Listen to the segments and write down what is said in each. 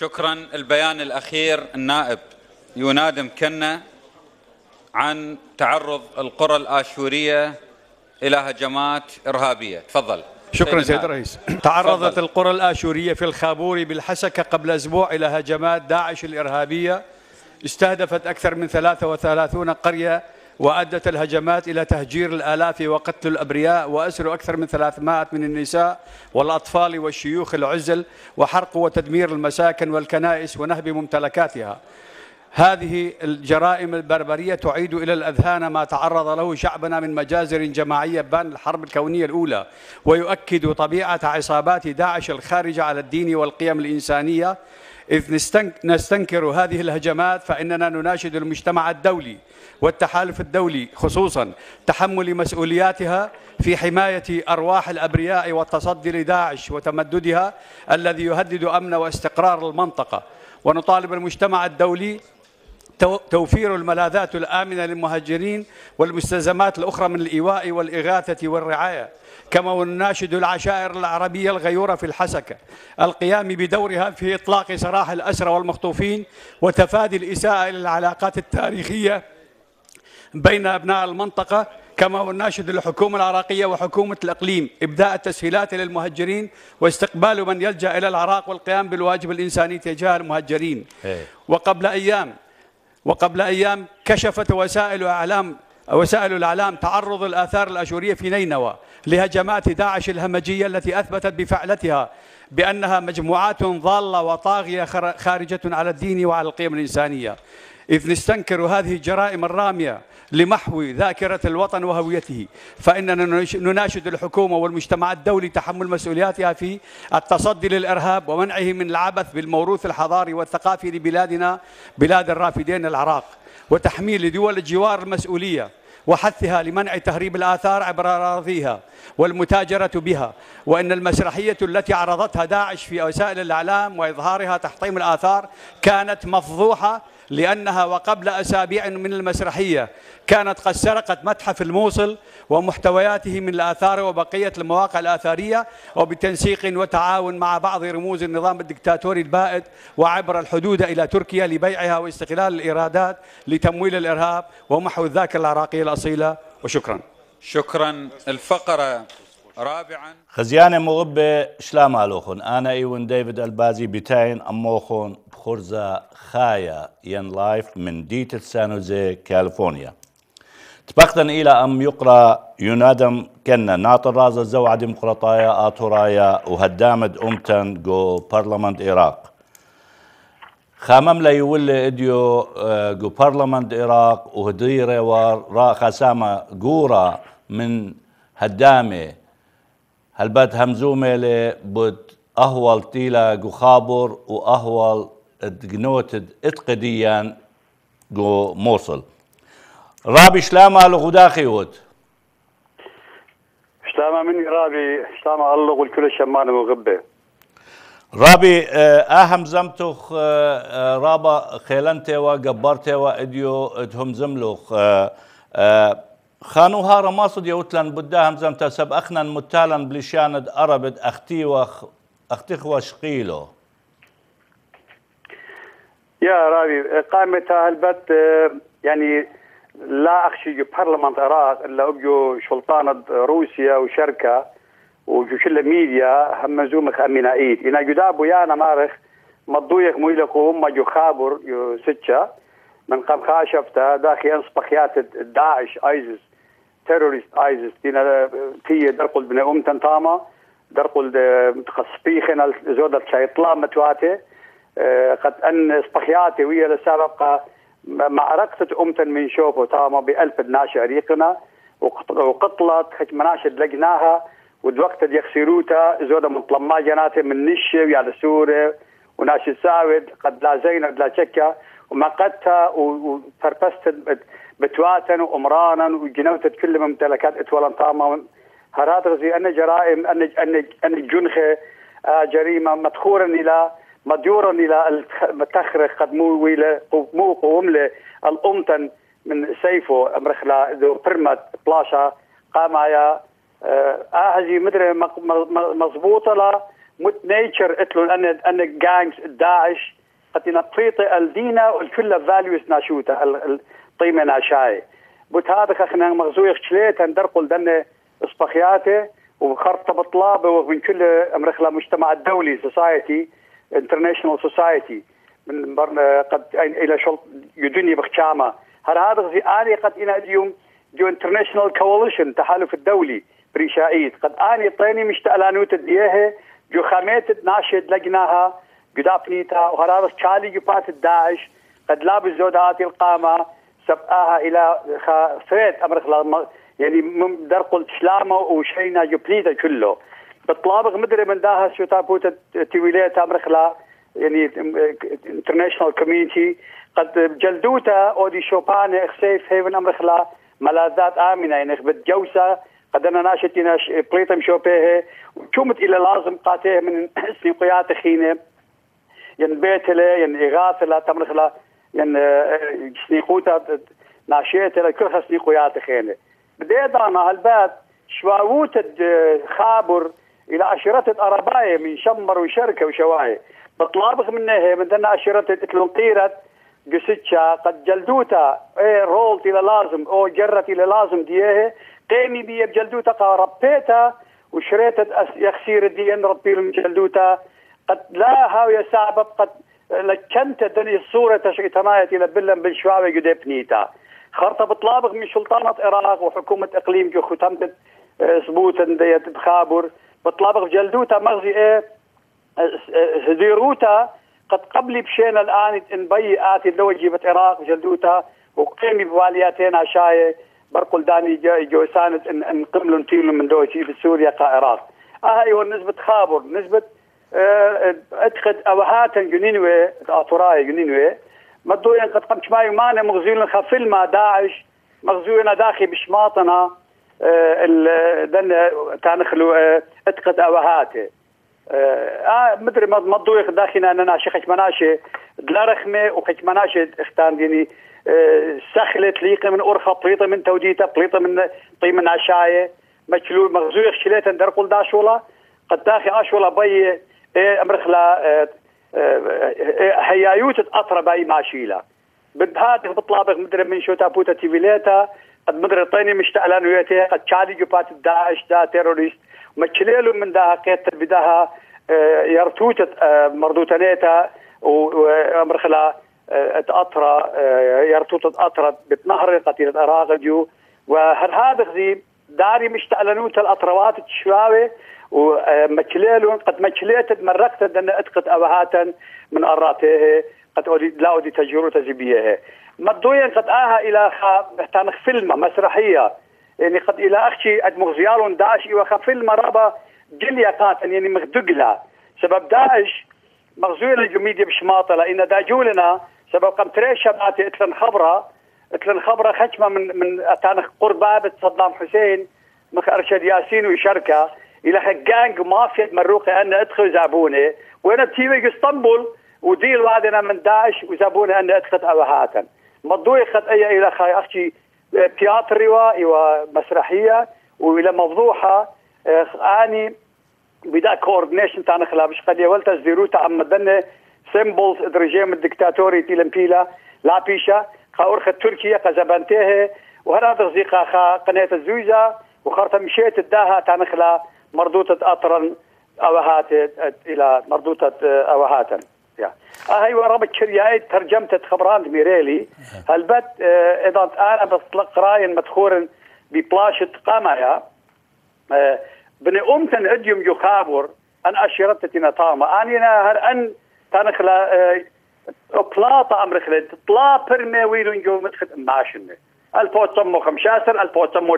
شكرا. البيان الأخير النائب ينادي مكنة عن تعرض القرى الآشورية إلى هجمات إرهابية. تفضل. شكرا سيد الرئيس. تعرضت القرى الآشورية في الخابوري بالحسكة قبل أسبوع إلى هجمات داعش الإرهابية. استهدفت أكثر من 33 قرية وأدت الهجمات إلى تهجير الآلاف وقتل الأبرياء وأسر أكثر من 300 من النساء والأطفال والشيوخ العزل وحرق وتدمير المساكن والكنائس ونهب ممتلكاتها. هذه الجرائم البربرية تعيد إلى الأذهان ما تعرض له شعبنا من مجازر جماعية بان الحرب الكونية الأولى ويؤكد طبيعة عصابات داعش الخارجة على الدين والقيم الإنسانية إذ نستنكر هذه الهجمات فإننا نناشد المجتمع الدولي والتحالف الدولي خصوصا تحمل مسؤولياتها في حماية أرواح الأبرياء والتصدي لداعش وتمددها الذي يهدد أمن واستقرار المنطقة. ونطالب المجتمع الدولي توفير الملاذات الآمنة للمهاجرين والمستلزمات الأخرى من الإيواء والإغاثة والرعاية. كما نناشد العشائر العربية الغيورة في الحسكة القيام بدورها في إطلاق سراح الأسرى والمخطوفين وتفادي الإساءة إلى العلاقات التاريخية بين أبناء المنطقة كما نناشد الحكومة العراقية وحكومة الإقليم. إبداء التسهيلات للمهجرين واستقبال من يلجأ إلى العراق والقيام بالواجب الإنساني تجاه المهجرين. إيه. وقبل أيام وقبل أيام كشفت وسائل إعلام وسائل الإعلام تعرض الآثار الأشورية في نينوى. لهجمات داعش الهمجية التي أثبتت بفعلتها بأنها مجموعات ضالة وطاغية خارجة على الدين وعلى القيم الإنسانية. إذ نستنكر هذه الجرائم الرامية لمحو ذاكرة الوطن وهويته فإننا نناشد الحكومة والمجتمع الدولي تحمل مسؤولياتها في التصدي للإرهاب ومنعه من العبث بالموروث الحضاري والثقافي لبلادنا بلاد الرافدين العراق وتحميل دول الجوار المسؤولية. وحثها لمنع تهريب الآثار عبر أراضيها والمتاجرة بها وأن المسرحية التي عرضتها داعش في وسائل الإعلام وإظهارها تحطيم الآثار كانت مفضوحة لأنها وقبل أسابيع من المسرحية كانت قد سرقت متحف الموصل ومحتوياته من الآثار وبقية المواقع الآثارية وبتنسيق وتعاون مع بعض رموز النظام الدكتاتوري البائد وعبر الحدود إلى تركيا لبيعها واستغلال الإيرادات لتمويل الإرهاب ومحو الذاكرة العراقية الأصيلة. وشكرا. شكرا الفقرة. رابعا. خزيانة مغبة شلام علوخن أنا إيون ديفيد ألبازي بتاين أموخن بخرزة خايا ين live من ديت سان هوزي كاليفورنيا. تبقتا إلى أم يقرأ ينادم كنا ناطر رازا زوع ديمقراطايا آتورايا وهدامد أمتن جو برلمان إيراق. خامم لا يولي إديو آه، جو برلمان إيراق وهديرة ورا خسامة جورا من هدامة هل بد همزومة لبد أهول تيلا جو خابر وأهول جنوتد اتقديا جو موصل. رابي شلاما لغدا خيوت شلاما مني رابي شلاما الله والكل الشمان وغبه رابي اهم زمتوخ رابا خيلنتي وقبرتي واديو ادهم زملوخ خانو هارا ماصد يوتلن بداهم زمتا سب اخنا متالا بلشاند أربد أختي وخ أختي وشقيلو يا رابي قامت هالبت يعني لا أخشي برلمان العراق إلا اجو سلطانة روسيا وشركة وجوشل ميديا هم زومخ امين عيد. إنا جدابو يانا مارخ مضويق مويلقو ما جو خابر يو ستشا من قام خاشفتا داخي انصبخيات داعش ايزس تيروريست ايزس تينا تي درقل بن أم تنتاما درقل متخصبيخنا زودة شايطلا متواتي آه، قد أن اصبخياتي ويا لسابقة معركة أمتن من شوفو تاما بألف ناشئ ريقنا وقتلت خج مناشد لقناها ودوقت يخسروتا زودا من طلما جناتي من نشي ويا سورة وناشي ساود قد لا زينب لا شكا وما قدتها وفربست بتواتن وأمرانا وجنوتت كل ممتلكات اتولن طاما هرات غزي ان جرائم ان ان ان الجنخه آه، جريمة. مدخورا إلى مديورا إلى التخرخ قد مو ويلا مو قوم الأمتن من سيفو امرخلا ذو برمت بلاشا قام يا آه هذه مدري مضبوطة لا. مت نيتشر اتلو ان ان جانجز داعش. قد نطيط الدينا والكل فاليوز ناشوتا الطيمه ناشاي بوت هذا خنا مغزوي خشليت اندرقل دن اصبخياته وخرطة بطلابة ومن كل امرخلا مجتمع الدولي سوسايتي انترناشونال سوسايتي من برنا قد إلى شل يدني بخشامة. هل هذا في آني قد أنا اليوم جو انترناشونال كواليشن التحالف الدولي بريشايد قد آني طيني مشتالانوت ديها جو خامات ناشد لقناها قدابنيتا وهذا تشالي جبات الداعش؟ قد لابس زودات القامة. سبقاها إلى فريد أمر يعني درق شلامه وشينا جبليتا كله. بطلابق مدري من داها شو تابوت تيويليتا أمر يعني انترناشونال كوميونتي قد جلدوتا أودي شوبان اخسيف هيفن أمر خلا ملاذات آمنة. يعني بتجوسه قد أنا ناشتي بليتم شوبيه. وشومت إلى لازم قاتيه من سنقيات خينة. ين بيتله ين إغاثة لا تمر خلا ين سنيقوتا ناشيته كل سنيقيات خينه بديت أنا هالبات شواوت خابر إلى عشرة أرباية من شمر وشركة وشوايه بطلابخ منها من دنا عشرة تلنقيرت قسيتشا قد جلدوتا إيه رولت إلى لازم أو جرت إلى لازم ديه قيمي بي بجلدوتا قاربيتا وشريتت يخسير الدين ربي لهم جلدوتا. قد لا هاوية سابب قد لكنت دني الصورة تشغيتنايت إلى بلن بالشواوي قد بنيتا خرطة بطلابق من سلطنة العراق وحكومة إقليم جو ختمت سبوتا ديت بخابر. بطلابق جلدوتا مغزي إيه هديروتا. قد قبلي بشينا الآن انبي آتي لو جيبت عراق جلدوتا وقيمي بوالياتين عشاية برقل داني جو ساند ان قملوا نتيلوا من دوشي في سوريا كعراق هاي هو نسبة خابر نسبة آه ادخد اوهاتا جنينوي أطراي جنينوي مدوين قد قمت ماي مانا مغزوين خفل ما داعش. مغزوين داخي بشماطنا آه دن تانخلو اتقد اوهاته آه مدري مضوي داخلنا أنا شيخ مناشي دلارخمه وخش مناشي اختان آه سخلت ليقه من أرخة بليطة من توديتا بليطة من طي من عشاية. مشلول مغزوي خشليتا درقل داشولا. قد داخي اشولا بي امرخلا آه آه هيايوت اطرى بأي ماشيلا بدهات بطلابك مدري من شو تابوتا تيفيليتا قد مدري طيني مشتعلان ويتي قد شالي جبات داعش دا تيروريست. متشليلو من داها قيت بداها يرتوت مردوتنيتا وامرخلا تأطرى يرتوت تأطرى بتنهر قتيلة أراغديو. وهل هذا غزي داري مشتعلنوت الأطروات الشواوي ومتشليلون قد متشليت مرقت دن اتقت أوهاتا من أراته قد أريد لا أريد تجربة تجيبيه مدويا قد آها إلى تانخ فيلم مسرحية. يعني قد إلى اخشي أد مغزيالون داعش وخفل مرابا جليا قاتل يعني مغدقلا سبب داعش مغزوية الجميديا بشماطة لإن داجولنا سبب قم تري شباتي خبرة. اتلن خبرة خشمة من من اتانخ قربابة صدام حسين مخ أرشد ياسين وشركة إلى جانج مافيا مروقة أن أدخل زابوني وأنا بتيجي إسطنبول وديل وعدنا من داعش وزابوني أن أدخل أوهاتا. مضوي خد اي إلى خاي اخشي تياتر روائي ومسرحية وإلى مفضوحه أني بدا كوردينيشن تاع خلابش قد يولت زيرو تاع مدن سيمبلز الرجيم الدكتاتوري تيلمبيلا لا بيشا. خاورخ تركيا قزبنته وهذا تغزيقا خا قناه الزوجه وخرت مشيت الداها تاع خلا مردوطة اطرا أوهات إلى مردوطة اوهاتا يا. هاي وربط شرياي ترجمت خبران ميريلي. هالبت آه إذا أنا بطلق راين مدخور ببلاشة آه بني أمتن اديوم يخابر أن أشيرت تنطامة اني هر أن تنخلا بلاطة امرخلا طلا برمي ويلون جو مدخل ماشن الفوت تمو خمشاسر الفوت تمو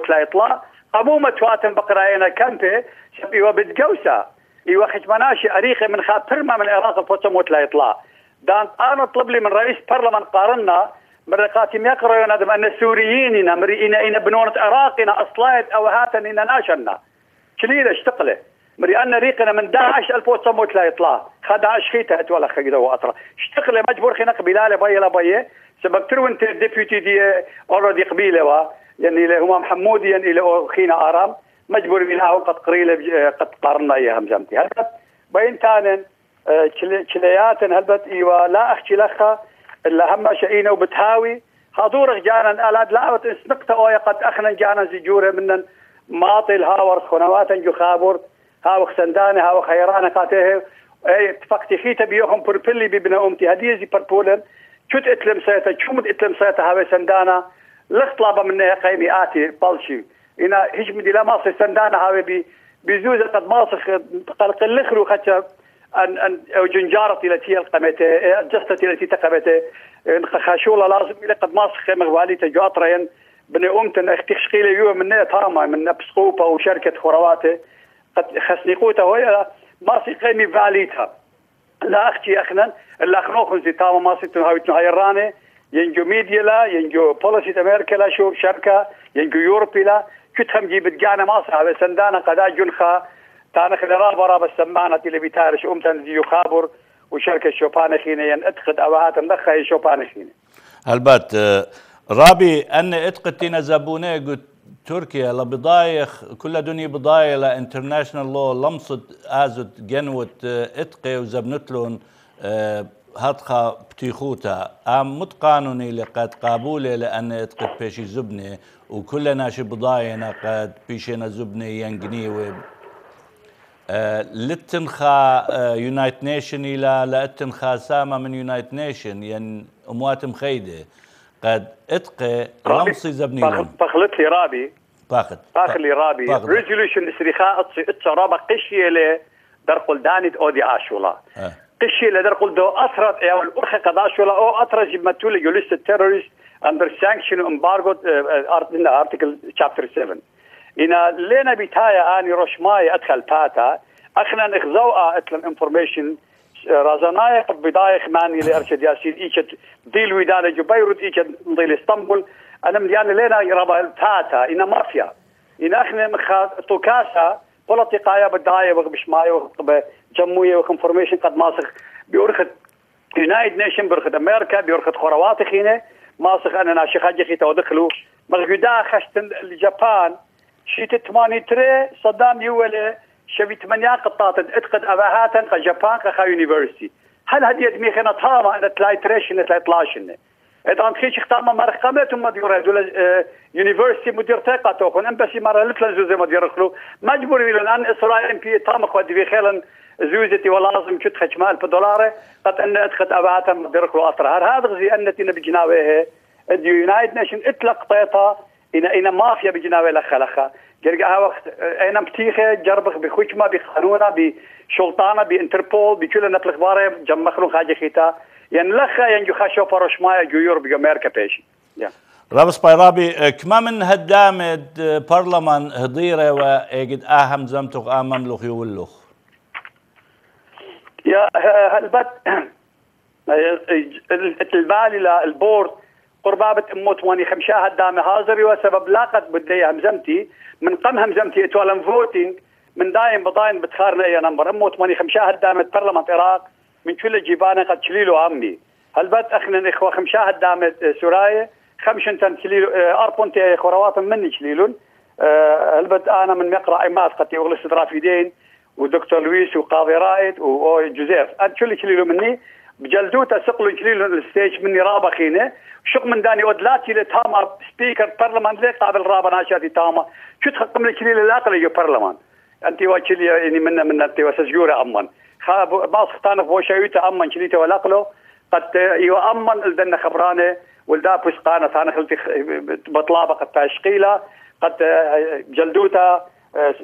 بقراينا كمبي شبي وبتجوسا ايوا مناشي أريخة من خاطر ما من العراق الفوتوموت لا يطلع دان أنا طلب لي من رئيس برلمان قارنا من رقاتي يقرأ ينادم أن السوريين مري إنا بنونة عراقنا أصلايت أو هاتن إنا ناشنا شليله اشتقله مري آن ريقنا من داعش يطلع خداعش خيته اتولا خيده واطرا اشتقله مجبور خينا قبيله بي لا بي سبب ترو انت ديبيوتي دي اوريدي قبيله يعني هما محمودي يعني خينا آرام. مجبور منها قد قريله قد قارنا اياها مجمتي هذا بين تانن كلياتن هلبت ايوا لا اخشي لخا الا هم شئينا وبتهاوي هذور جانا آلاد لا نقطة اويا قد اخنا جانا زجورة منن. ماطل هاور خنوات جو خابر هاو خسندانه هاو خيرانه قاته اتفقتي خيتا بيوهم بربلي ببنا امتي هدي زي بربولن شوت اتلم سيتا شومد اتلم سيتا هاوي سندانا لخطلابة منها قيمي آتي بالشي إنا هجم دي لا ماصي سندانا هاوي بي بزوزة قد ماصخ اللخرو خدشة ان ان جنجارتي التي القمته جستتي التي تقمته خاشولا لازم إلى قد ماسخ مغوالي تجاطرين بني امتن أختي شقيله يو من تاما من بسقوبه وشركه خرواته قد خسنيقوته وهي ماسي قيمي فاليتها لا أختي أخنا إلا اخنوخن زي تاما ماسي تنهاوي هايراني ينجو ميديا لا ينجو بوليسي أمريكا لا شوف شركه ينجو يوروبي لا. كتهم جيب جانا ماسي هذا سندانا قدا جنخا تانخ لرابا رابا السمانة اللي بيتارش أمتن زيو خابر. وشركة شوبان خيني ين اتخذ أبهات مدخة شوبان خيني هلبات رابي أن اتقتنا زبوني قلت تركيا لبضايخ كل دنيا بضايا لا انترناشنال لو لمصد ازت جنوت إتقي وزبنتلون هاتخا بتيخوتا. آم مت قانوني لقد قابولة لأن اتقت بيشي زبني وكلنا شي بضاينا قد بيشينا زبني ينجنيوي لتنخا يونايت نيشن إلى لإتنخا سامة من يونايت نيشن ين أموات مخيدة. قد اتقي رمصي زبني بخلت لي رابي. باخد باخد لي رابي. ريزولوشن اسريخاء اتس رابا قشي له درقل دانت اودي آشولا. أه. قشي له درقل دو أثرت أو الارخ قد آشولا أو اثرج متول يوليست التيروريست اندر سانكشن امبارجو ارتكل شابتر 7 إنا لينا بتايا آني رشماي أدخل باتا اخنا نخزوء آتلم انفورميشن رازناي قد بداية خماني لارشد ياسين ايشت ديل ويدانا بيروت ايشت ضيل اسطنبول أنا مليان لينا ربا باتا إنا مافيا إنا اخنا مخا توكاسا بوليتيقايا بداية وبشماي جموية وانفورميشن قد ماسخ بيورخد يونايد نيشن بيورخد أمريكا بيورخد خوروات خينه ماسخ أنا ناشي خاجي خيتا ودخلوا مغجودا خشتن الجابان شيت 83 صدام يولي شبي 8 قطات اتقد اباهاتا قا جابان قا يونيفرسيتي هل هديت ميخنا طاما إن تلاي تريشن تلاي طلاشن؟ أنت خيش إختار مرقمه ثم ديور دول يونيفرسيتي مدير تاقا توخن امبسي مره لتلا زوزي مدير خلو. مجبور إلى أن إسرائيل في طامق ودي في خيلا زوزتي ولا لازم كنت خشمال بدولار قد أن اتخذ اباهاتا مدير خلو اطرار هذا غزي انتي بجناويه اليونايتد نيشن اطلق طيطه إن إن مافيا بجناوي لخا لخا جرجع وقت أنا بتيخة جربخ بخشمة بقانونا بشلطانة بانتربول بكل نطلق باره جم مخلوق حاجة خيتا ين لخا ين جو خشوا فرش مايا جو يورب جو أمريكا بيشي yeah. رابس بايرابي كما من هدامد برلمان هضيرة وإجد أهم زمتق أمام لخ يولخ يا هلبت البالي البورد قربابة أموت واني خمشاها دامي هازري وسبب لاقت بدي همزمتي. من قم همزمتي اتولم فوتينج من دايم بضاين بتخارنا يا نمبر. أموت واني خمشاها دامي برلمان العراق من كل جيبانا قد تشليلو عمي. هل بات اخنا إخوة خمشاها دامي سورايا خمشن تن تشليلو اربونتي خوروات مني تشليلون هل بات أنا من مقرأ ايمات قد يغلس درافيدين ودكتور لويس وقاضي رائد وجوزيف. أنت شو اللي تشليلو مني؟ بجلدوتا سقلوا يشليلون الستيج مني رابا خينة. شق من داني ودلاتي لتاما سبيكر برلمان لي قابل رابا ناشاتي تاما. شو تخطم لي شليل الاقل يجو برلمان؟ انت وشلي يعني من من انت وسجورة أمن. خاب باص ختان بوشايوتا أمن شليته والاقلو قد يو أمن الدنا خبرانة. ولدا بسقانه ثاني خلتي بطلابة قد تشقيله قد جلدوتا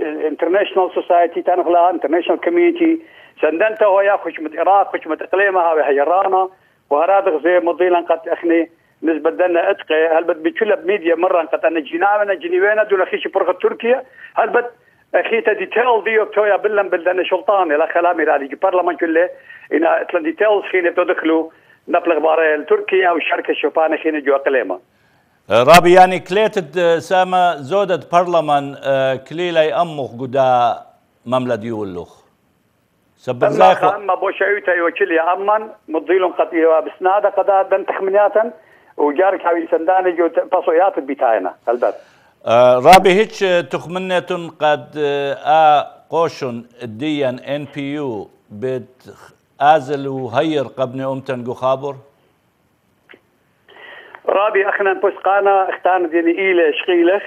انترناشونال سوسايتي تنخلا انترناشونال كوميونتي سندنته هو خشمة العراق خشمة اقليمها هاي حيرانا وهرادغ زي مضيلا قد أخني نسبة دنا إتقي. هل بد بكل بميديا مرة قد انا جناونا جنيوينا دون خيش برخة تركيا؟ هل بد اخيتا ديتيل ديو بتويا بلن بلدنا شلطان إلى خلامي رالي برلمان كله. إن إتلان ديتيلز خيني بتدخلوا نبلغ بارا تركيا أو الشركة الشوبانة خيني جو اقليمها رابي يعني كليتد ساما زودت برلمان كليلي أمخ قدا مملا ديولوخ سبب زايخ أما بوشايوتا يوكلي أمن مضيلون قطيوا بسناده قد دن تخمنياتا وجارك هاوي سنداني جو باسويات بيتاينا. الباب. آه رابي هيك تخمنة قد آه قوشن الديان إن بي يو بت آزل وهير قبني امتن قخابر رابي اخنا بس قانا اختان ديني ايله شخيلخ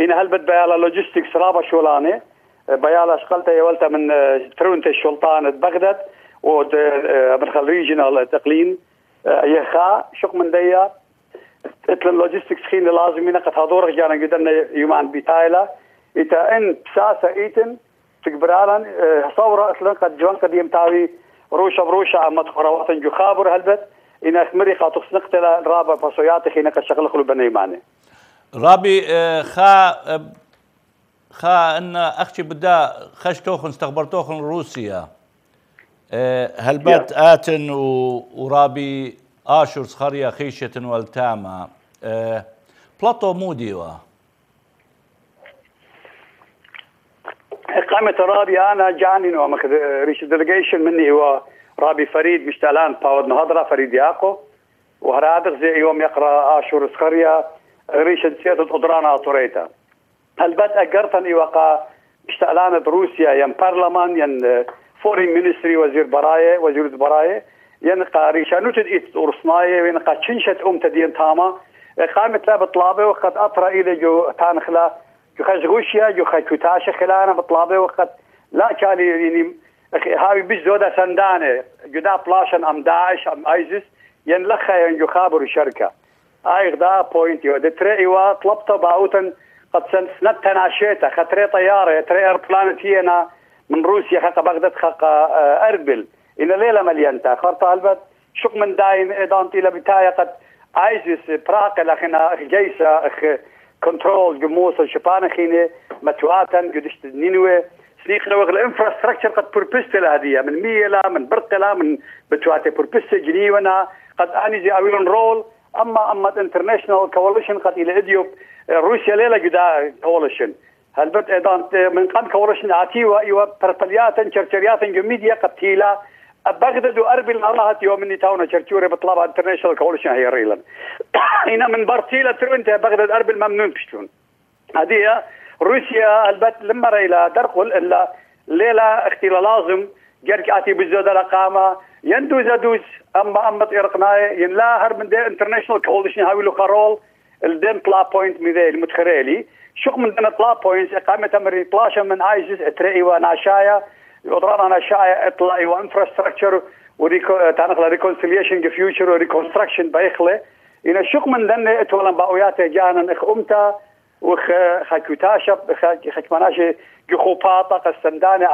إن هل بد بيالا لوجيستكس رابا شولاني. بيالا شقلتا يولتا من ترونت الشلطان بغداد ومن ريجنال تقليم يخا شق من ديا. اتل اللوجيستكس خين لازم قد هذور جانا قدرنا يومان بيتايلا إتا إن بساسة إيتن تكبرالا صورة أصلا قد جوان قد يمتاوي روشة بروشة أما تخروات جو خابر هلبت. إن أخمري خاطف نقتل رابع فصوياتي خينا قد شغل خلو بنيماني رابي خا خا ان أختي بدا خش توخن استخبرتوخن روسيا هلبت آتن ورابي آشور سخريا خيشة والتاما بلاطو موديوا إقامة رابي أنا جاني نو ريش ديليجيشن مني هو رابي فريد مشتالان باود نهضرة فريد ياقو وهرادق زي يوم يقرأ آشور سخريا ريش سيادة أدرانا طريتا هل بد أقرتن إيوقا مشتالان بروسيا؟ ين برلمان ين فورين مينستري وزير براية وزير براية. ينقى ريشا نوتد إيت أرسناية وينقى تشنشت أم تدين تاما. إقامة لا بطلابة وقد أطرى إلى جو تانخلا يخش غوشيا يخش كتاشة خلانا بطلابة وقت لا كان يعني هاوي بيش زودا سندانة. جدا بلاشن أم داعش أم ايزس ين لخا ين يخابر الشركة اي غدا بوينت يو. ايوا طلبت باوتن قد سنت تناشيتا خطري طيارة تري ايربلان تينا من روسيا خاقة بغداد خاقة أربل. إن ليلة مليانتا. خرطة البت شق من داين ايضان تيلا بتايا قد ايزس براقة لخنا جيسة أخ كنترول جموس الشبانة خينة متواتن قدشت نينوي. سنيق لو الانفراستراكشر قد بوربست هذه من ميلا من برقلا من بتواتي بوربست جنيونا. قد اني زي أويلون رول. أما أما انترناشونال كواليشن قد إلى اديوب روسيا ليلة قدا كواليشن هل بد أيضا من قام كواليشن اتيوا ايوا بربليات شرشريات جميديا قد تيلا. بغداد واربل الله يوم إني تاونا شرشوري بطلبها انترناشونال كواليشن هي ريلا. هنا من برتيلا ترونت بغداد اربل ممنون بشتون. هذه روسيا البت لما إلى درقل الا ليلة أختي لازم. جرك اتي بالزود القامه يندوز ادوز اما أما ارقناي ين لا هر من دي انترناشونال كواليشن هاوي لو كارول الدين طلا بوينت ميدي المتخريلي. شو من دين طلا بوينت إقامة أمري طلاشة من ايزس تري وناشايا وضرانا ناشايا اطلعي وانفراستراكشر وريكو تانخلا ريكونسيليشن فيوتشر وريكونستراكشن بايخله إن شق من دن اتولن باوياته جانا إخ أمتا وخ خكوتاشب خك مناشي جخوباطة قسندانة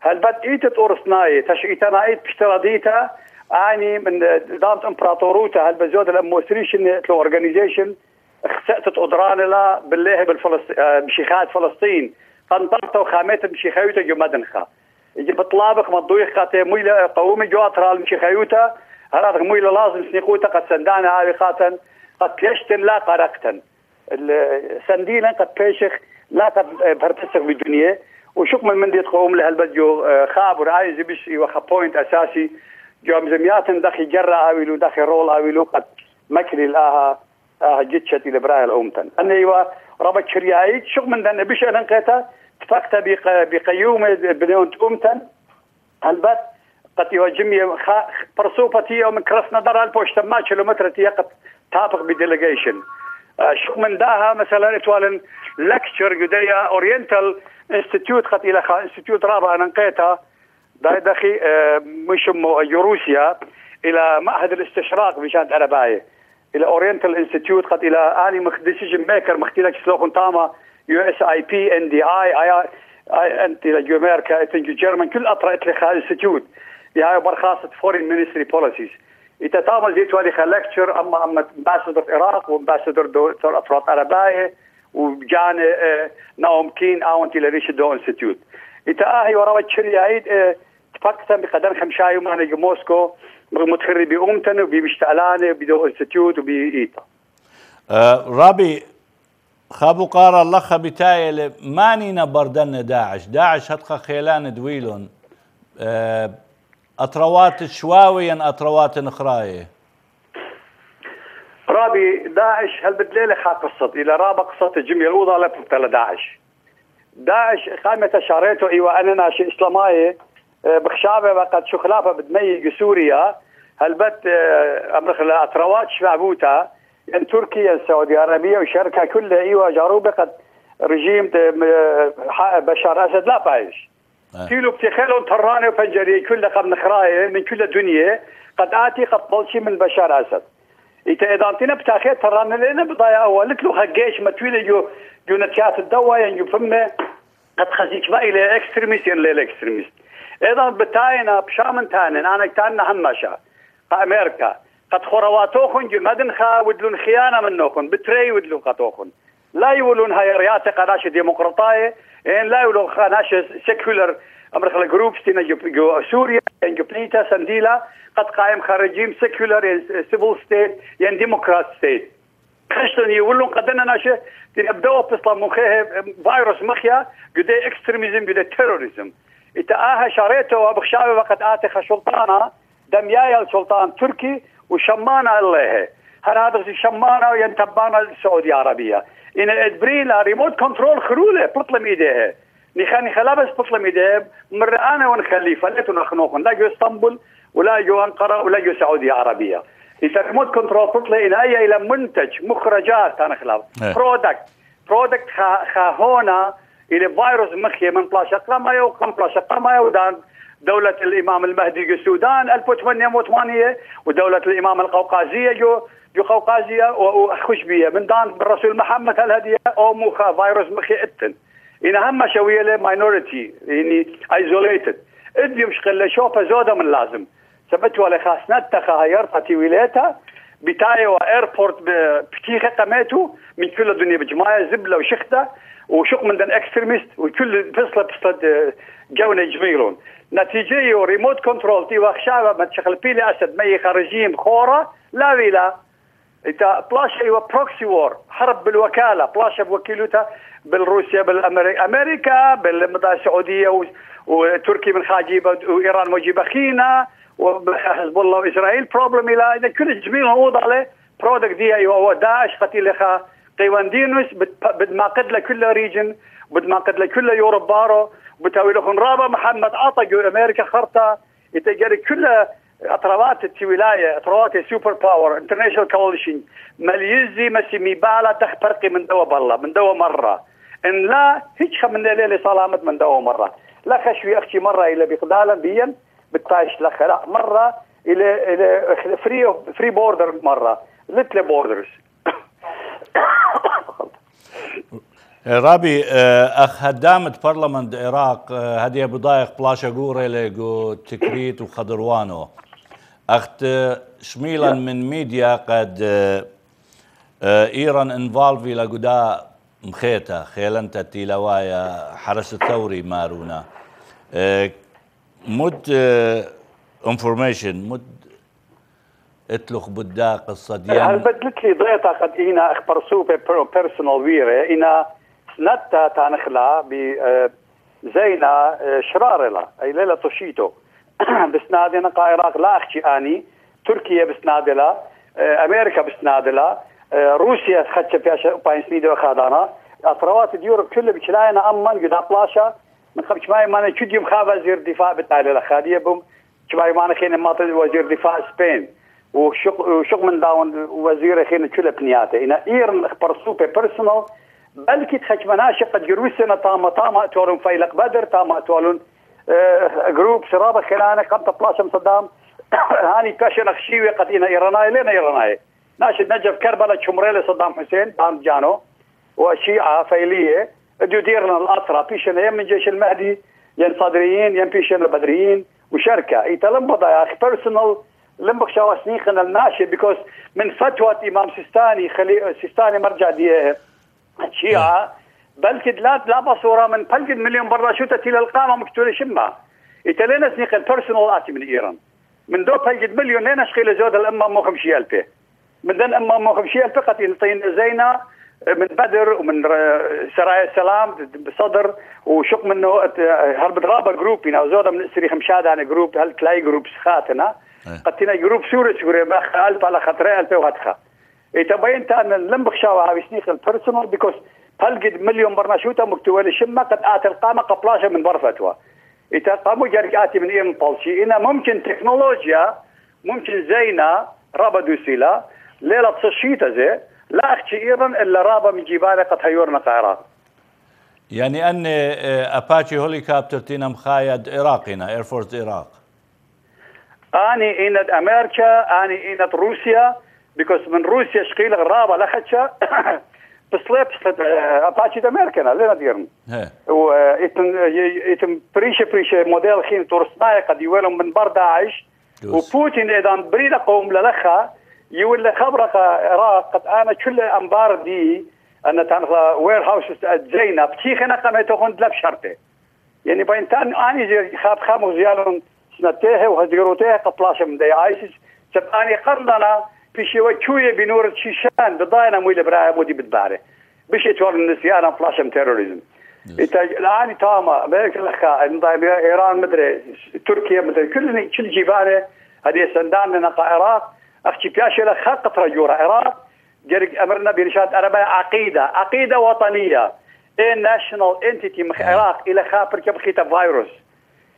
هل بد ايت تورسناي تشئيتنا ايت بشتراديتا آني من دامت إمبراطوروتا هل بزود الاموستريشن لو اورجانيزيشن خسأت أدران لا بالله بالفلسطين بشيخات فلسطين. قنطرت وخامات بشيخايوتا جو مدنخا يجي بطلابك مضوي خاتي ميلا قومي جو أطرال مشيخايوتا هذا ميلا لازم سنيقوتا قد سندانا آويقاتا قد بيشتن لا قرقتن. سندينا قد بيشخ لا قد برتسخ بالدنيا وشوك من من دي تقوم لهالبد جو خابر عايز بش يوخا بوينت أساسي. جو مزميات دخي جرى أويلو دخي رول أويلو قد مكري لآها آه جتشت إلى برأي الأمتن. ان ايوا ربك شريايت شوك من دن بش أنا قيتا اتفقت بقيوم بنيون أمتن. هالبد قد يوجمي برسوبتي ومن كرسنا درا البوشت ما كيلومتر قد تابق بديليجيشن شو من داها مثلا إتوالن لكتشر جديا اورينتال انستيتيوت إلى انستيتيوت رابع أنا نقيتها داي دخي مش يوروسيا إلى معهد الاستشراق بشان عربايه إلى أورينتال انستيتيوت إلى أني مخ ديسيجن ميكر مختلك سلوخن تاما يو إس آي بي إن دي آي آي أنت جو أمريكا تنجو جيرمان كل أطرا اتلخا انستيتيوت. يا برخاصه فورين مينستري بوليسيز إذا تعمل زي توالي لكتشر أما أما امباسدور العراق وامباسدور دكتور أفراد عرباية وجان ناوم كين أونتي لريش دو انستيتيوت. إذا آهي ورا تشري عيد تفكتا بقدر خمشاي وما نجي موسكو متخري بأمتن وبمشتعلانة بدو انستيتيوت وبإيتا آه رابي خابو قارا الله بتايل مانينا بردن داعش. داعش هتخا خيلان دويلون. آه أطروات شواويا أطروات نخراية رابي داعش هل بدليلة خا قصة؟ إلى رابا قصة الجميع الأوضة لبتل داعش. داعش قامت شاريته إيوه أنا ناشي اسلامايه آه، بخشابة وقد شخلافة بدمي سوريا. هلبت آه، امرخ اتروات شعبوتا ان تركيا السعوديه العربيه وشركة كلها إيوه جاروبة قد رجيم آه، بشار أسد لا فايش. كيلو بتخيلون طرانه وفنجري كلها قد نخرايه من كل الدنيا. قد آتي قد طلشي من بشار أسد. إذا إذا أنتنا بتاخير ترانا لنا بضايا أول. لك له هجيش ما تويل جو جو نتيات الدواء يعني فما قد خزيك بقى إلى إكستريميست يعني إلى إكستريميست إذا بتاينا بشامن تانن أنا كتانا همشا أمريكا. قد خرواتوخن جو مدن خا ودلون خيانة منوخن بتري ودلون قطوخن. لا يقولون هاي رياتي قناش ديمقراطية إن لا يقولون قناش سيكولر أمريكا الجروبس تينا جو سوريا جو بليتا سنديلا قد قائم خارجيم سيكولر سيفل ستيت يعني ديمقراط ستيت. خشتن يقولون قدنا ناشي تنبدأوا بصلا مخيه فيروس مخيا قد إكستريميزم قد تيروريزم. إتا شاريته وبخشاوي وقد آتي سلطانا دميايا السلطان تركي وشمانا الله هل هذا شمانا ينتبانا السعودية العربية إن إدبريلا ريموت كنترول خرولة بطلم إيديه نخاني خلابس بطلم إيديه مرآنا ونخلي فليتو نخنوخن لا جو إسطنبول ولا جو أنقرة ولا جو سعودية عربية. إذا ريموت كنترول تطلع إن أي إلى منتج مخرجات أنا خلاف. برودكت برودكت خاهونا إلى فيروس مخي من بلاشا قمايا وقم بلاشا قمايا ودان دولة الإمام المهدي السودان 1808 ودولة الإمام القوقازية جو جو قوقازية وخشبية من دان بالرسول محمد هالهدية أو مخا فيروس مخي إتن. إن هم شوية ماينورتي يعني ايزوليتد ادي مش قلة شوفة زودة من لازم. سبت ولا خاص نتخا هيرتا تيويليتا بتاعي وايربورت بتيخة قميتو. من كل الدنيا بجماعة زبلة وشخته وشق من دن اكستريميست وكل فصلة فصلة جونة جميلون. نتيجة ريموت كنترول تي وخشابة ما تشغل بيلي أسد مي خارجيم خورة. لا ويلا. انت بلاشا أيوه بروكسي وور حرب بالوكالة بلاشا بوكيلوتا بالروسيا بالامريكا أمريكا بالسعوديه وتركي من خاجيبه وإيران موجبة خينا وحزب الله وإسرائيل. بروبلم إلى كل جميل هو عليه برودكت دي أيوه هو داعش قتيل خا قيواندينوس بد ما قد لكل ريجن بد ما قد لكل يوروب بارو بتاوي لهم رابا محمد عطا أمريكا خرطة يتجري كل اطروات الولايه اطروات السوبر باور انترناشونال كوليشن مليزي مسي ميبالا تخ فرقي من دوا بالله من دوا مرة. إن لا هيك من ليله صلامت من دوا مرة. لا خشوي أختي مرة إلى بقدالا بيا بتايش لك لا مرة إلى إلى فري فري بوردر مرة. ليتل بوردرز رابي أخ هدامت برلمان العراق هديه بضايق بلاشا قوري لقو تكريت وخضروانو أخت شميلا من ميديا قد إيران انفولفي لقدا مخيتا خيلنتا تيلوايا حرس الثوري مارونا. مد انفورميشن مد اتلخ بدا قصة ديان. هل بدلت لي ضيطة قد إينا اخبر سوبة بيرسونال ويرة؟ إينا سنتا تانخلا ب زينا شرارلا أي ليلة توشيتو. بسنادنا قائراق لا أخشي آني. تركيا بسنادلا أمريكا بسنادلا روسيا خدش فيها باين سنيدو خادانا أطروات ديور كل بكلاينا أمان قد بلاشا من خبش ماي مانا شد يوم خاب وزير دفاع بالتالي الخادية بوم. شباي مانا خين ما وزير دفاع سبين. وشق من داون وزير خين كل بنياته. إن إيرن اخبر سوبر بيرسونال بلكي تخش مناشة قد جروسنا تاما تاما تورن فيلق بدر تاما تولن آه جروب سرابة خلانة قمت بلاشم صدام هاني كاشن اخشيوي قد إنا إيراناي لنا إيراناي. ناشد نجف كربلاء شمريلي صدام حسين بام جانو. وشيعة فيلية ديرنا الأطرة بيشن يم من جيش المهدي ين صدريين ين بيشن البدريين. وشركة يتلمبض يا أخي بيرسونال لمبك شاوا سنيخنا الناشي بيكوز من فتوى إمام سيستاني خلي سيستاني مرجع دي الشيعة بلكي لا لا بصورة من بلكي مليون برا شو تتيل القامة مكتولة شمها يتلينا سنيخ البيرسونال آتي من إيران. من دو بلكي مليون لين أشخيل زود الأمة مو خمشي ألفي من دن أمة مو خمشي ألفي قد ينطين زينا من بدر ومن سرايا السلام بصدر وشق منه هرب رابا جروب هنا وزودا من سري خمشاد أنا جروب هل تلاقي جروب سخاتنا قد تنا جروب سوري سوري بخ ألف على خطري ألف وهتخا إتبين تان لم بخشاوا هاي سنيخ البيرسونال بيكوز قد مليون برناشوتا مكتوبة شمة قد اتي القامة قبلاشه من برفتها إذا قاموا جارك اتي من إيم بولشي أنا ممكن تكنولوجيا ممكن زينة رابا دوسيلا ليلة تصشيتا زي. لا أختي أيضا إلا رابا من جبال قد هيورنا قاهره يعني أن أباتشي هوليكوبتر تينا مخايد عراقنا اير فورس العراق آني اينت أمريكا آني اينت روسيا. بيكوز من روسيا شقيل غرابه لختشا بسليب بسليب اباتشي أمريكا لينا ديرن و يتم بريشه بريشة موديل خين تورسناي قد يولهم من بر داعش وبوتين إذا برينا قوم للخا يولي خبرك عراق قد أنا كل أنبار دي ان تعرف وير هاوس زينه بتيخنا قامت تكون دلب شرطة. يعني بين تان آني خاب خامو زيالون سنتيه وهزيروتيه قطلاشه من دي ايسس سباني قرننا في شوي شوية بنور شيشان بضاينا مويل براها مودي بالباري بش اتوال النسيان فلاشم تيروريزم انت الان تاما. أمريكا لخا. ايران مدري تركيا مدري كل كل جيبانه هذه سندان لنا عراق. أختي بياشي لخا قطره جورا عراق. جرق امرنا برشاد عربية عقيده عقيده وطنيه ان ناشونال انتيتي مخ عراق. إلى خابر كبخيتا فيروس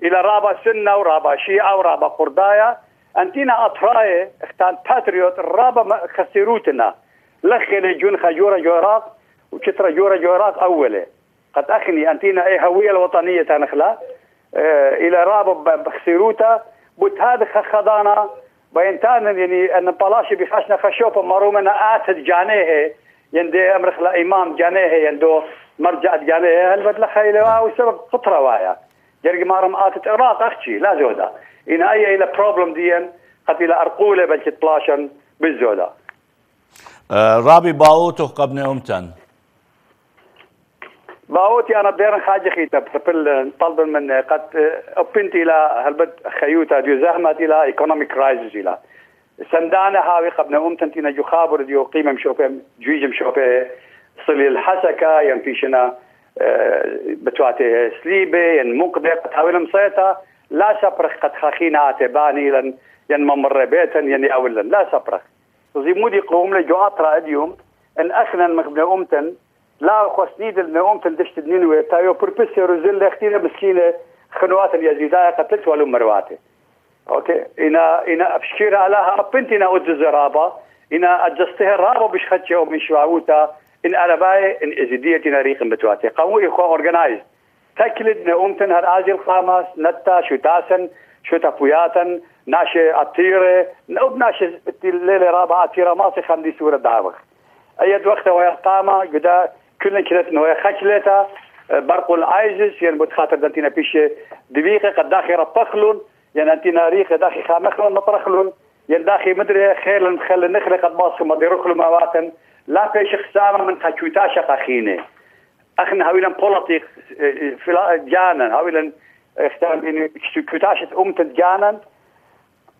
إلى رابا سنه ورابا شيعه ورابا قردايه أنتينا اطرايه اختان باتريوت الرابا خسروتنا لخلي جون خجورة جوراق وكترة جورة جوراق اوله قد أخني أنتينا أي هوية الوطنية تنخلا. آه إلى رابا بخسروتا بوت هذا خضانا بينتان يعني أن بلاشي بخشنا خشوفة مرومنا اتت جانيه. يندي أمر خلا إمام جانيه يندو مرجع جانيه. هل بدل خيله وسبب قطرة وايا. جرق مارم اتت عراق أختي لا زودا. إن اي إلى بروبلم ديان قد إلى أرقولة بلكت بلاشن بالزودا آه رابي باوتو قبل أمتن. باوتي أنا بدير حاجة خيتا طلب من قد اوبنت إلى هلبت خيوتا ديو زهمت إلى ايكونوميك كرايسيس إلى. سندانة هاوي قبل أمتن تينا جو خابر ديو قيمة مشوفة جويج مشوفة. صلي الحسكة ين فيشنا بتواتي سليبة ين مقبة قد هاوي مصيتا لا سبرخ قد خاخينا باني لن ين ممر بيتا ين اولا لا سبرخ. زي مودي قوم لجو أطرا اليوم إن اخنا مقبل امتن لا خسنيد المقوم تلدشت دنينوي تايو بربس روزيل اختينا مسكينة خنوات اليزيدايا قتلت ولو مرواتي. أوكي؟ إنا إنا ابشكير علىها بنتنا ود زرابة إنا اجستها رابة بش خدشه ومن شواوتا إن ارباي إن ازيديتنا ريق بتواتي قوي اخو اورجنايز تاكلد نقومتن هر ازي الخامس نتا شو تاسن شو تفوياتن ناشي اطيره نوب ناشي الليلة رابعه اطيره ماسي خندي سورة دعوه ايد وقت ويا قامه قدا كلنا كلت نويا خشلتا برقوا الايزس يعني بتخاطر دانتينا بيش دقيقة قد داخي ربخلون يعني انتينا ريخ داخي خامخلون مطرخلون يعني داخي مدري خير نخل النخلة قد باصي ما ديرخلو مواتن لا بيش خسامة من خشوتاشا أخنا هاويلا بوليتيك في جانا هاويلا اختام يعني كوتاشة امت جانا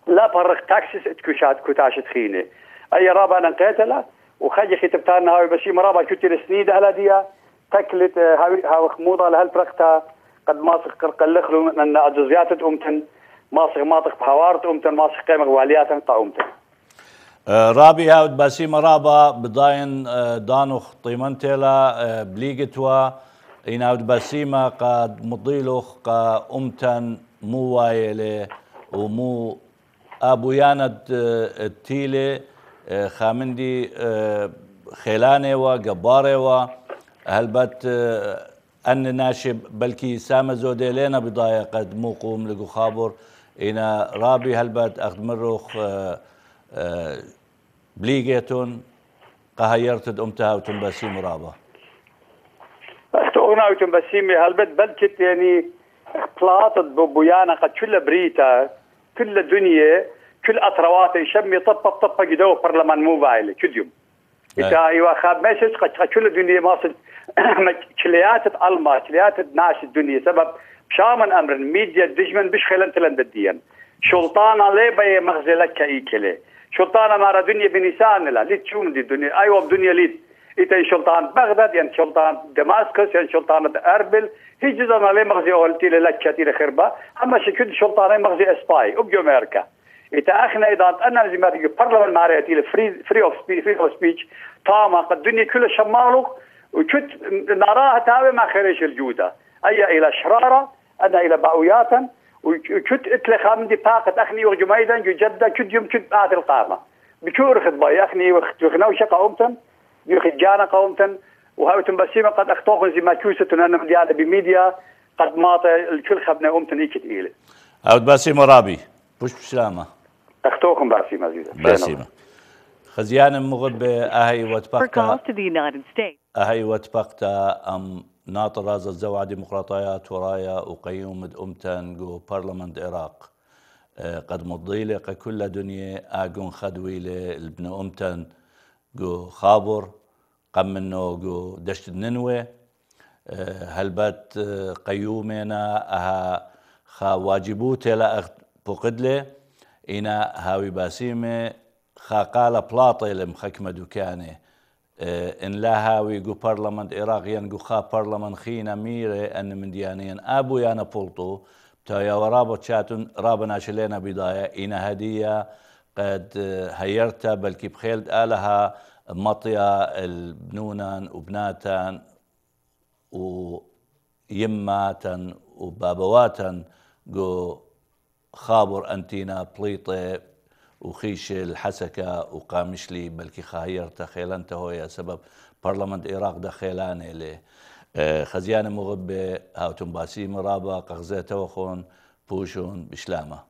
لا برق تاكسس اتكوشات كوتاشة خيني. أي رابع نقيتلا وخجي ختبتان هاوي بشي مرابا كتير سنيد على ديا. تكلت هاوي هاوي خموضة لهالبرقتا قد ماسك قلق له ان اجزيات أمتن. ماسك ماطق بحوارت أمتن. ماسك قيمة واليات أمتن. آه رابي هاود باسي مرابا بداين آه دانوخ طيمنتلا آه بليغتوا. إن هاود باسيما قد مضيلوخ قا أمتن مو وايلي ومو أبو ياند التيلي خامندي خيلاني وقباري و هلبت أن ناشب بلكي سامة زودي لينا بضايا قد مو قوم لقو خابر. إنا رابي هلبت أخذ مروخ بليجيتون قهيرت أمتها وتنبسي مرابا. أختونا وتنبسيمي هلبت بلكت يعني اختلاطت ببويانا قد كل بريتا كل الدنيا كل اطروات يشمي طب طب قدو برلمان موبايل كل يوم. إذا إيوا خاب مسج قد كل الدنيا ماصد كليات ألما كليات ناس الدنيا. سبب شامن أمر ميديا دجمن بش خلن تلن بديا. شلطان لي بي مغزي لك اي كلي شلطان مارا دنيا بنسان لا ليت شوم دي الدنيا؟ ايوا بدنيا ليت. إذا شلطان بغداد يعني شلطان دمشق يعني شلطان أربل هي جزء عليه مغزي أولتي لك كتير خربة. أما شكل شلطان مغزي إسباي أبجو أمريكا. إذا أخنا إذا أنا لازم أرجع برلمان ماريتي فري فري أوف سبيتش فري أوف سبيتش قد الدنيا كلها شمالو وشت نراها تاوي ما خريش الجودة. أي إلى شرارة أنا إلى بعوياتا وشت اتلي خامدي باقة أخني وجميدا جدة شت يوم شت آت القامة. بشو رخد باي أخني وخنوشة قومتا يخد جانا قومتا وهاوتن بسيمة قد أخطوخن زي ما كوستن أنا مديانة بميديا قد مات الكل خبنا أمتن إيكت إيلي عود باسيمة رابي بوش بسلامة. أخطوخن باسيمة عزيزة باسيمة خزيان وتبقى the United States. أهي وتبقى أم ناطر هذا الزوعة ديمقراطيات ورايا وقيوم أمتن جو برلمان العراق آه، قد مضيلة كل دنيا آجون خدويلة البن أمتن جو خابر قم منه جو دشت الننوة آه، هلبت آه، قيومنا أها خا واجبوتي لا بقدلة إنا هاوي باسيمة خا قال بلاطي لمخكمة دكانه آه، إن لا هاوي جو برلمان العراق ينجو خا برلمان خينا ميرة أن من ديانين أبو يانا بولتو تايا ورابو تشاتون رابنا شلينا بداية. إنا هدية قد آه، هيرتا بلكي بخيلد آلها مطيا البنونان وبناتان ويماتن وبابواتن جو خابر أنتينا بليطة وخيش الحسكة وقامشلي بلكي خايرتا خيلانتا هو يا سبب برلمان العراق خيلان إليه آه، خزيان مغبة هاوتن باسي مرابا قغزة توخون بوشون بشلامة.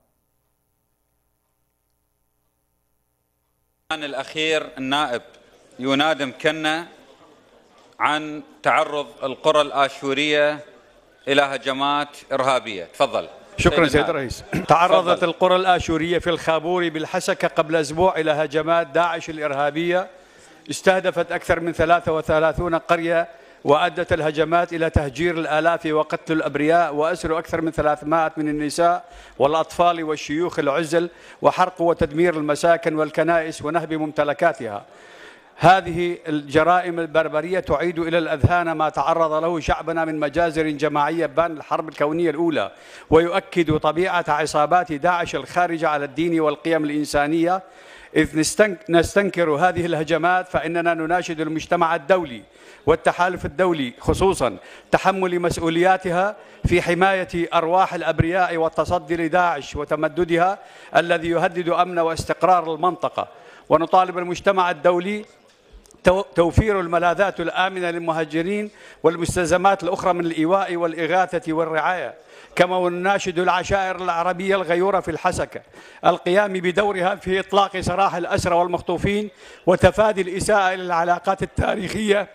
الآن الأخير النائب ينادي مكنة عن تعرض القرى الآشورية إلى هجمات إرهابية. تفضل. شكرا سيد. الرئيس تعرضت. القرى الآشورية في الخابور بالحسكة قبل أسبوع إلى هجمات داعش الإرهابية استهدفت أكثر من 33 قرية وأدت الهجمات إلى تهجير الآلاف وقتل الأبرياء وأسر أكثر من 300 من النساء والأطفال والشيوخ العزل وحرق وتدمير المساكن والكنائس ونهب ممتلكاتها هذه الجرائم البربرية تعيد إلى الأذهان ما تعرض له شعبنا من مجازر جماعية بان الحرب الكونية الأولى ويؤكد طبيعة عصابات داعش الخارجة على الدين والقيم الإنسانية. إذ نستنك- نستنكر هذه الهجمات فإننا نناشد المجتمع الدولي والتحالف الدولي خصوصا تحمل مسؤولياتها في حماية أرواح الأبرياء والتصدي لداعش وتمددها الذي يهدد أمن واستقرار المنطقة. ونطالب المجتمع الدولي توفير الملاذات الآمنة للمهاجرين والمستلزمات الأخرى من الإيواء والإغاثة والرعاية كما نناشد العشائر العربية الغيورة في الحسكة القيام بدورها في إطلاق سراح الأسرى والمخطوفين وتفادي الإساءة إلى العلاقات التاريخية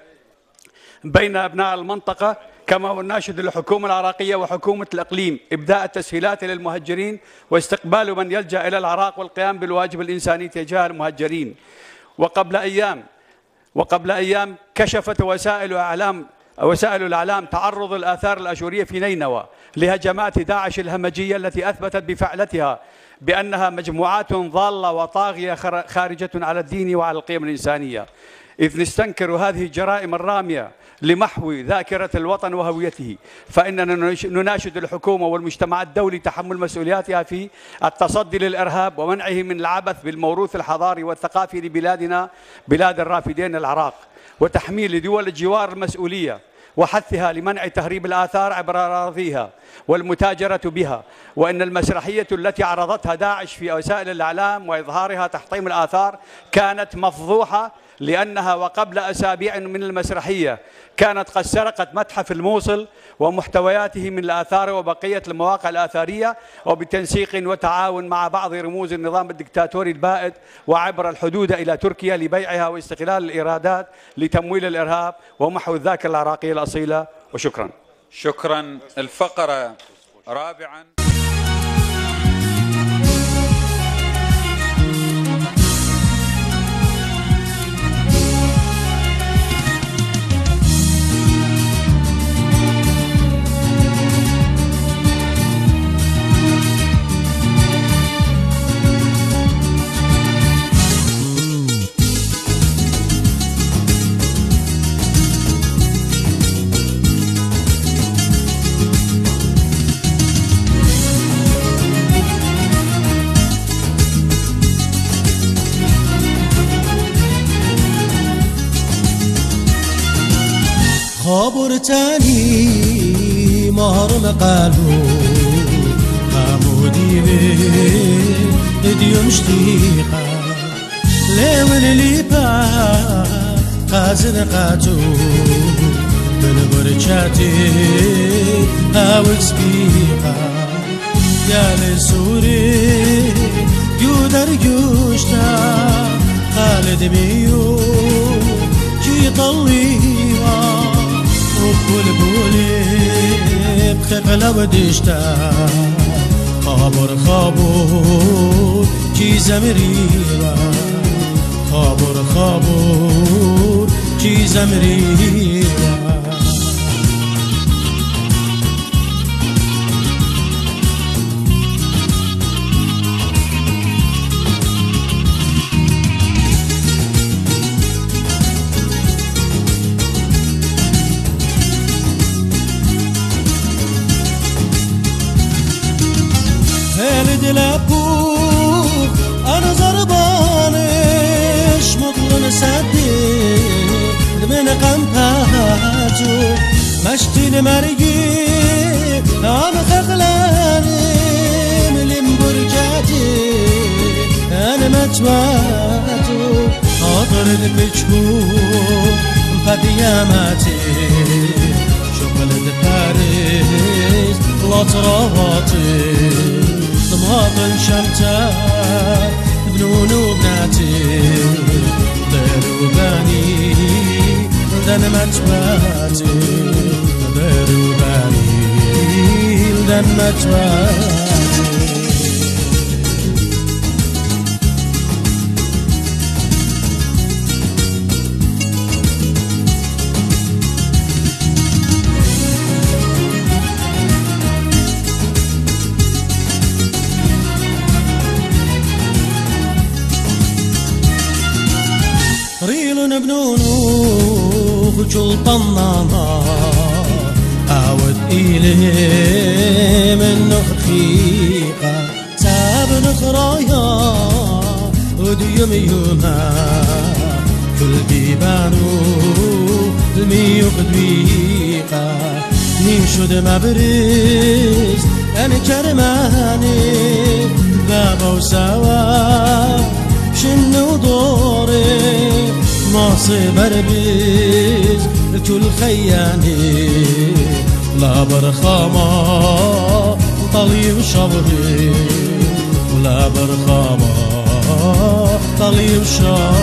بين أبناء المنطقة كما نناشد الحكومة العراقية وحكومة الإقليم إبداء التسهيلات للمهجرين واستقبال من يلجأ إلى العراق والقيام بالواجب الإنساني تجاه المهجرين وقبل أيام وقبل أيام كشفت وسائل إعلام وسائل الإعلام تعرض الآثار الأشورية في نينوى لهجمات داعش الهمجية التي أثبتت بفعلتها بأنها مجموعات ضالة وطاغية خارجة على الدين وعلى القيم الإنسانية. إذ نستنكر هذه الجرائم الرامية لمحو ذاكرة الوطن وهويته. فإننا نناش- نناشد الحكومة والمجتمع الدولي تحمل مسؤولياتها في التصدي للإرهاب ومنعه من العبث بالموروث الحضاري والثقافي لبلادنا بلاد الرافدين العراق وتحميل دول الجوار المسؤولية وحثها لمنع تهريب الآثار عبر أراضيها والمتاجرة بها. وأن المسرحية التي عرضتها داعش في وسائل الإعلام وإظهارها تحطيم الآثار كانت مفضوحة لأنها وقبل أسابيع من المسرحية كانت قد سرقت متحف الموصل ومحتوياته من الآثار وبقية المواقع الآثارية وبتنسيق وتعاون مع بعض رموز النظام الدكتاتوري البائد وعبر الحدود إلى تركيا لبيعها واستغلال الإيرادات لتمويل الإرهاب ومحو الذاكرة العراقية الأصيلة. وشكرا. شكرا الفقرة. رابعا. آبر تنی مهرم قلبو قمو دیوه دیوم شتیقه لیون لیپا قزن قطو بن برچتی اوکس بیقه گل سوری گودر گوشتا خالد میو قلب دیشتم خابر چی کی با خابر خابور کی با مشتين مرقي انا خغلاني من برجاتي انا متواتو خاطر المجهول فبياماتي شغل باريس لطرواتي ضماط شمتات بنون لدن متواتي ريل بنونو خجل طنانا أود إليه عشقا سبن خرايا وديوم کل قلبي بانو دلمي وقدويقا نیم شده مبرز ام کرمانی و با سوا شنو دوره. ماسه بر بیز کل خیانی لا برخامان طلي وشبري ولا برخامة طلي وشبري